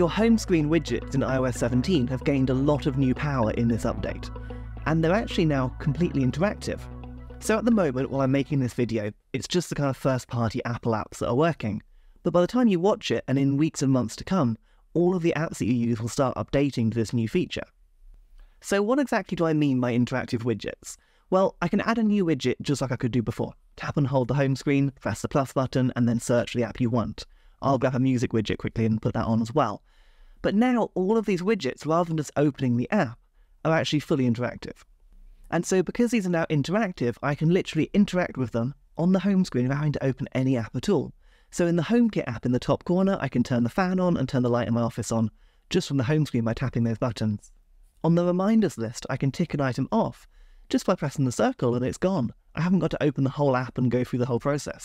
Your home screen widgets in iOS 17 have gained a lot of new power in this update, and they're actually now completely interactive. So at the moment, while I'm making this video, it's just the kind of first party Apple apps that are working. But by the time you watch it, and in weeks and months to come, all of the apps that you use will start updating to this new feature. So what exactly do I mean by interactive widgets? Well, I can add a new widget just like I could do before. Tap and hold the home screen, press the plus button, and then search the app you want. I'll grab a music widget quickly and put that on as well. But now all of these widgets, rather than just opening the app, are actually fully interactive. And so because these are now interactive, I can literally interact with them on the home screen without having to open any app at all. So in the HomeKit app in the top corner, I can turn the fan on and turn the light in my office on just from the home screen by tapping those buttons. On the reminders list, I can tick an item off just by pressing the circle and it's gone. I haven't got to open the whole app and go through the whole process.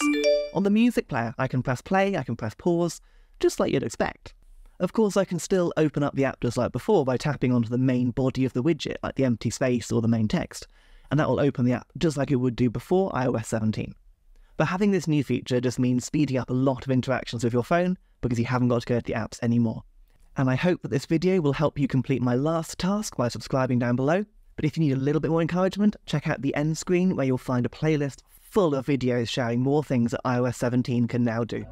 On the music player, I can press play, I can press pause, just like you'd expect. Of course, I can still open up the app just like before by tapping onto the main body of the widget, like the empty space or the main text, and that will open the app just like it would do before iOS 17. But having this new feature just means speeding up a lot of interactions with your phone because you haven't got to go to the apps anymore. And I hope that this video will help you complete my last task by subscribing down below. But if you need a little bit more encouragement, check out the end screen where you'll find a playlist full of videos showing more things that iOS 17 can now do.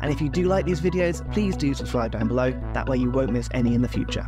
And if you do like these videos, please do subscribe down below, that way you won't miss any in the future.